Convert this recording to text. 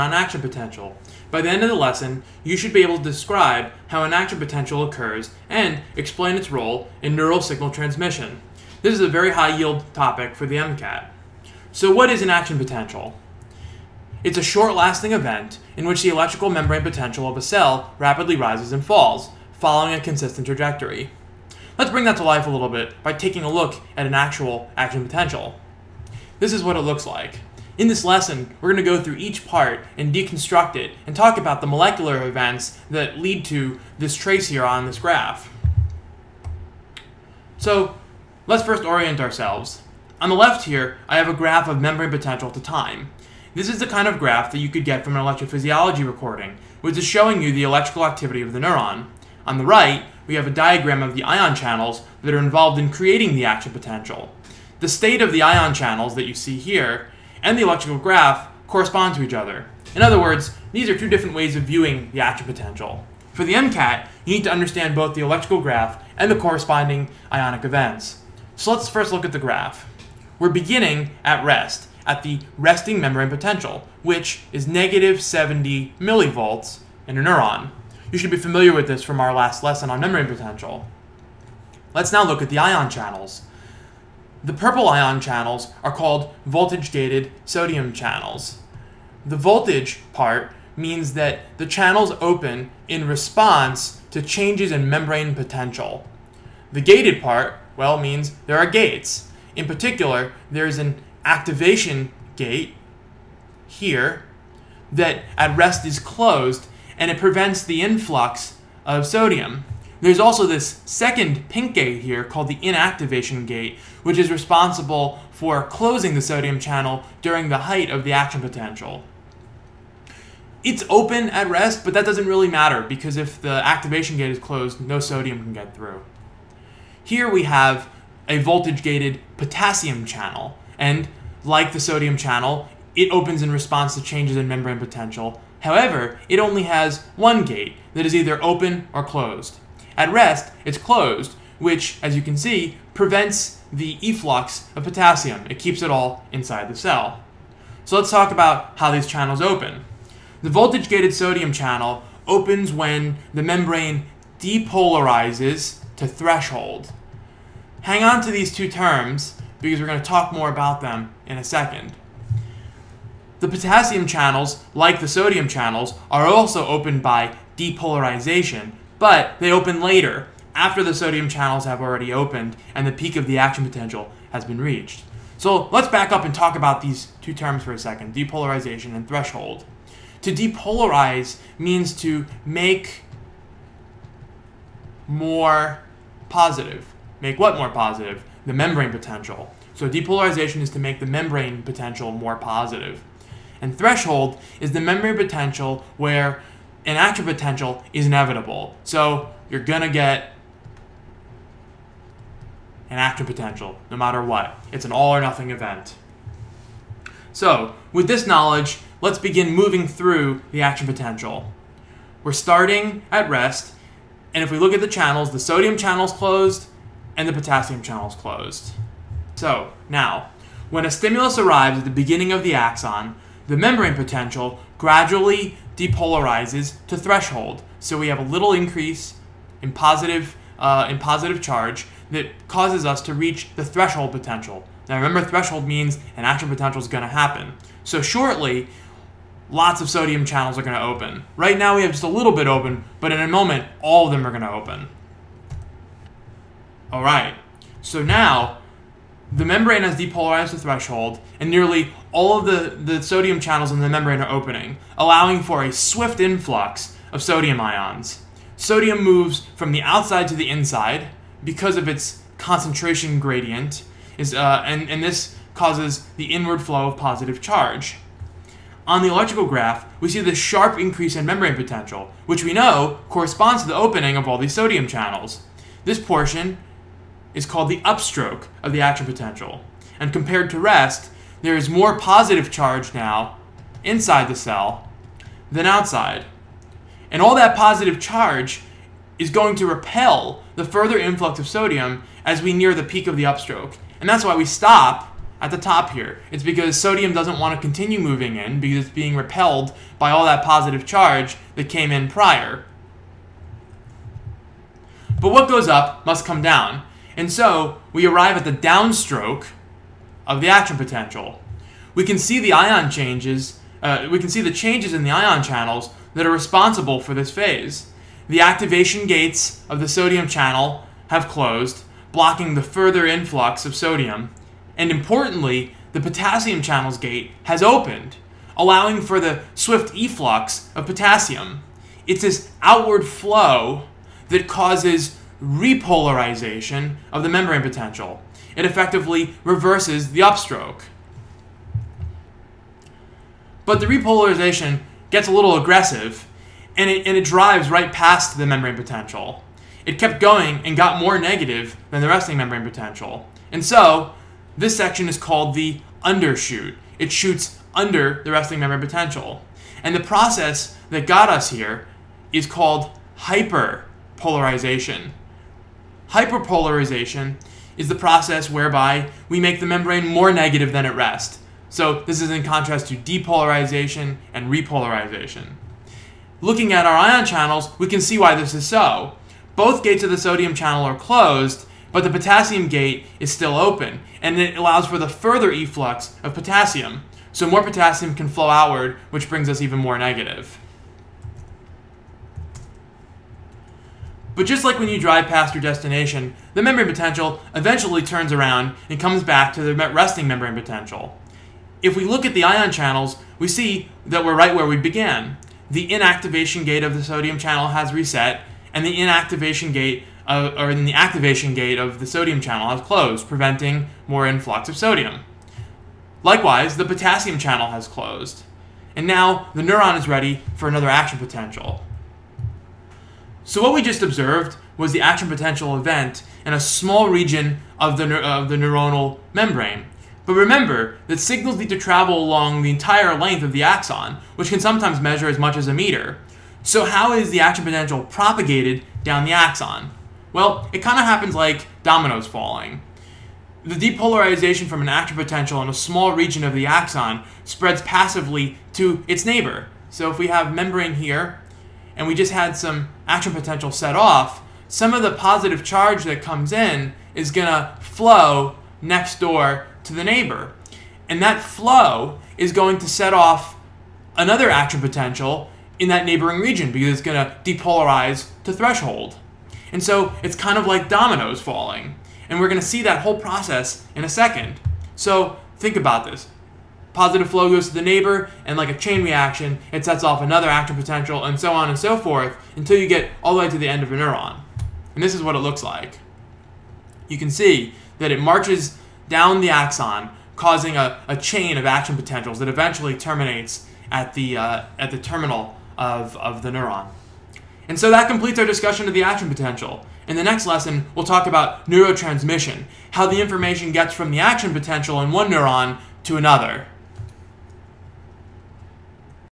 on action potential. By the end of the lesson, you should be able to describe how an action potential occurs and explain its role in neural signal transmission. This is a very high yield topic for the MCAT. So what is an action potential? It's a short-lasting event in which the electrical membrane potential of a cell rapidly rises and falls, following a consistent trajectory. Let's bring that to life a little bit by taking a look at an actual action potential. This is what it looks like. In this lesson, we're going to go through each part and deconstruct it and talk about the molecular events that lead to this trace here on this graph. So, let's first orient ourselves. On the left here, I have a graph of membrane potential to time. This is the kind of graph that you could get from an electrophysiology recording, which is showing you the electrical activity of the neuron. On the right, we have a diagram of the ion channels that are involved in creating the action potential. The state of the ion channels that you see here and the electrical graph correspond to each other. In other words, these are two different ways of viewing the action potential. For the MCAT, you need to understand both the electrical graph and the corresponding ionic events. So let's first look at the graph. We're beginning at rest, at the resting membrane potential, which is negative 70 millivolts in a neuron. You should be familiar with this from our last lesson on membrane potential. Let's now look at the ion channels. The purple ion channels are called voltage-gated sodium channels. The voltage part means that the channels open in response to changes in membrane potential. The gated part, well, means there are gates. In particular, there's an activation gate here that at rest is closed and it prevents the influx of sodium. There's also this second pink gate here called the inactivation gate, which is responsible for closing the sodium channel during the height of the action potential. It's open at rest, but that doesn't really matter because if the activation gate is closed, no sodium can get through. Here we have a voltage-gated potassium channel, and like the sodium channel, it opens in response to changes in membrane potential. However, it only has one gate that is either open or closed. At rest, it's closed, which, as you can see, prevents the efflux of potassium. It keeps it all inside the cell. So let's talk about how these channels open. The voltage-gated sodium channel opens when the membrane depolarizes to threshold. Hang on to these two terms because we're going to talk more about them in a second. The potassium channels, like the sodium channels, are also opened by depolarization, but they open later, after the sodium channels have already opened and the peak of the action potential has been reached. So let's back up and talk about these two terms for a second, depolarization and threshold. To depolarize means to make more positive. Make what more positive? The membrane potential. So depolarization is to make the membrane potential more positive. And threshold is the membrane potential where an action potential is inevitable. So you're gonna get an action potential no matter what. It's an all or nothing event. So with this knowledge, let's begin moving through the action potential. We're starting at rest, and if we look at the channels, the sodium channel's closed and the potassium channel's closed. So now, when a stimulus arrives at the beginning of the axon, the membrane potential gradually depolarizes to threshold. So we have a little increase in positive, uh, in positive charge that causes us to reach the threshold potential. Now remember, threshold means an action potential is going to happen. So shortly, lots of sodium channels are going to open. Right now we have just a little bit open, but in a moment, all of them are going to open. All right, so now the membrane has depolarized the threshold, and nearly all of the, the sodium channels in the membrane are opening, allowing for a swift influx of sodium ions. Sodium moves from the outside to the inside because of its concentration gradient, is, uh, and, and this causes the inward flow of positive charge. On the electrical graph, we see the sharp increase in membrane potential, which we know corresponds to the opening of all these sodium channels. This portion is called the upstroke of the action potential. And compared to rest, there is more positive charge now inside the cell than outside. And all that positive charge is going to repel the further influx of sodium as we near the peak of the upstroke. And that's why we stop at the top here. It's because sodium doesn't want to continue moving in because it's being repelled by all that positive charge that came in prior. But what goes up must come down. And so we arrive at the downstroke of the action potential. We can see the ion changes, uh, we can see the changes in the ion channels that are responsible for this phase. The activation gates of the sodium channel have closed, blocking the further influx of sodium. And importantly, the potassium channel's gate has opened, allowing for the swift efflux of potassium. It's this outward flow that causes repolarization of the membrane potential. It effectively reverses the upstroke. But the repolarization gets a little aggressive and it, and it drives right past the membrane potential. It kept going and got more negative than the resting membrane potential. And so, this section is called the undershoot. It shoots under the resting membrane potential. And the process that got us here is called hyperpolarization. Hyperpolarization is the process whereby we make the membrane more negative than at rest. So this is in contrast to depolarization and repolarization. Looking at our ion channels, we can see why this is so. Both gates of the sodium channel are closed, but the potassium gate is still open, and it allows for the further efflux of potassium. So more potassium can flow outward, which brings us even more negative. But just like when you drive past your destination, the membrane potential eventually turns around and comes back to the resting membrane potential if we look at the ion channels, we see that we're right where we began. The inactivation gate of the sodium channel has reset, and the inactivation gate, of, or the activation gate of the sodium channel has closed, preventing more influx of sodium. Likewise, the potassium channel has closed, and now the neuron is ready for another action potential. So what we just observed was the action potential event in a small region of the, of the neuronal membrane. But remember that signals need to travel along the entire length of the axon, which can sometimes measure as much as a meter. So how is the action potential propagated down the axon? Well, it kind of happens like dominoes falling. The depolarization from an action potential in a small region of the axon spreads passively to its neighbor. So if we have membrane here, and we just had some action potential set off, some of the positive charge that comes in is going to flow next door to the neighbor. And that flow is going to set off another action potential in that neighboring region because it's going to depolarize to threshold. And so it's kind of like dominoes falling. And we're going to see that whole process in a second. So think about this. Positive flow goes to the neighbor, and like a chain reaction, it sets off another action potential, and so on and so forth, until you get all the way to the end of a neuron. And this is what it looks like. You can see that it marches down the axon, causing a, a chain of action potentials that eventually terminates at the, uh, at the terminal of, of the neuron. And so that completes our discussion of the action potential. In the next lesson, we'll talk about neurotransmission, how the information gets from the action potential in one neuron to another.